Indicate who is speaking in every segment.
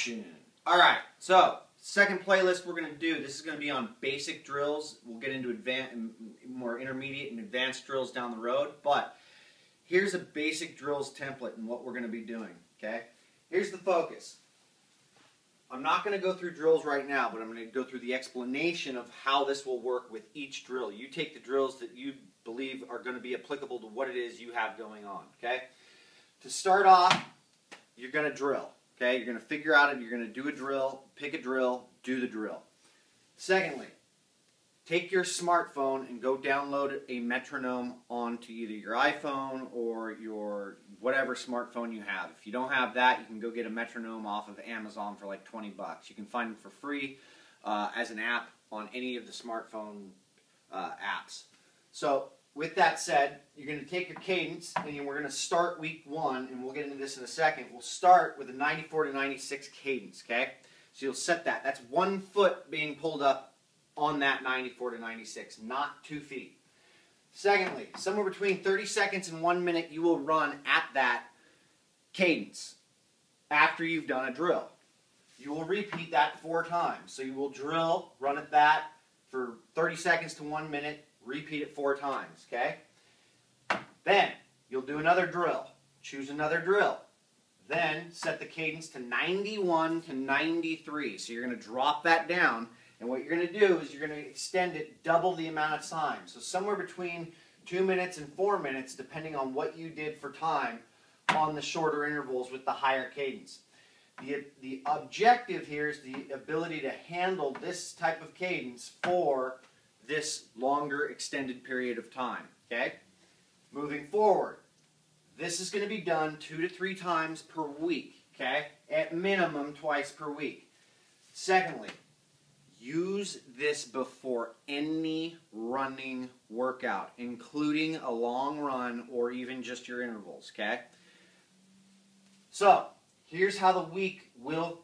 Speaker 1: action. All right, so second playlist we're going to do, this is going to be on basic drills. We'll get into advanced, more intermediate and advanced drills down the road, but here's a basic drills template and what we're going to be doing, okay? Here's the focus. I'm not going to go through drills right now, but I'm going to go through the explanation of how this will work with each drill. You take the drills that you believe are going to be applicable to what it is you have going on, okay? To start off, you're going to drill. Okay, you're going to figure out it. You're going to do a drill, pick a drill, do the drill. Secondly, take your smartphone and go download a metronome onto either your iPhone or your whatever smartphone you have. If you don't have that, you can go get a metronome off of Amazon for like 20 bucks. You can find them for free uh, as an app on any of the smartphone uh, apps. So with that said, you're going to take your cadence and we're going to start week one, and we'll get into this in a second. We'll start with a 94 to 96 cadence, okay? So you'll set that. That's one foot being pulled up on that 94 to 96, not two feet. Secondly, somewhere between 30 seconds and one minute, you will run at that cadence after you've done a drill. You will repeat that four times. So you will drill, run at that for 30 seconds to one minute, Repeat it four times, okay? Then you'll do another drill. Choose another drill. Then set the cadence to 91 to 93. So you're going to drop that down. And what you're going to do is you're going to extend it double the amount of time. So somewhere between two minutes and four minutes, depending on what you did for time on the shorter intervals with the higher cadence. The, the objective here is the ability to handle this type of cadence for this longer extended period of time. Okay? Moving forward, this is going to be done two to three times per week. Okay? At minimum, twice per week. Secondly, use this before any running workout, including a long run or even just your intervals. Okay? So, here's how the week will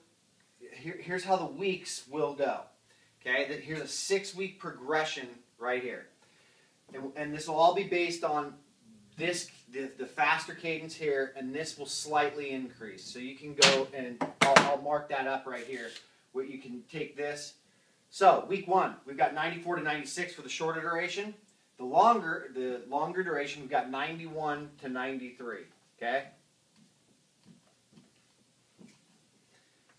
Speaker 1: here, here's how the weeks will go. Okay, here's a six-week progression right here. And, and this will all be based on this, the, the faster cadence here, and this will slightly increase. So you can go and I'll, I'll mark that up right here, where you can take this. So week one, we've got 94 to 96 for the shorter duration. The longer, the longer duration, we've got 91 to 93. Okay.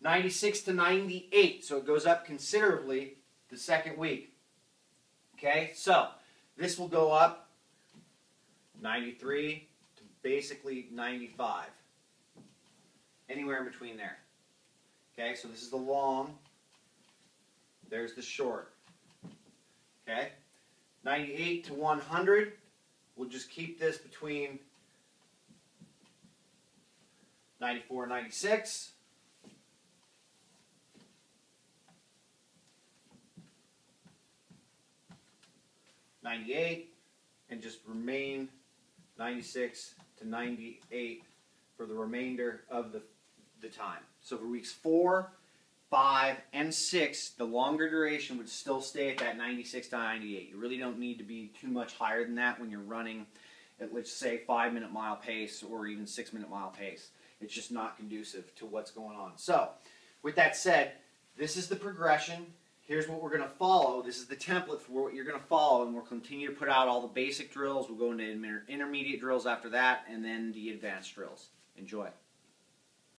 Speaker 1: 96 to 98, so it goes up considerably the second week. Okay, so this will go up 93 to basically 95. Anywhere in between there. Okay, so this is the long, there's the short. Okay, 98 to 100, we'll just keep this between 94 and 96. 98 and just remain 96 to 98 for the remainder of the, the time. So for weeks 4, 5, and 6, the longer duration would still stay at that 96 to 98. You really don't need to be too much higher than that when you're running at, let's say, 5 minute mile pace or even 6 minute mile pace. It's just not conducive to what's going on. So, with that said, this is the progression here's what we're going to follow. This is the template for what you're going to follow, and we'll continue to put out all the basic drills. We'll go into intermediate drills after that, and then the advanced drills. Enjoy.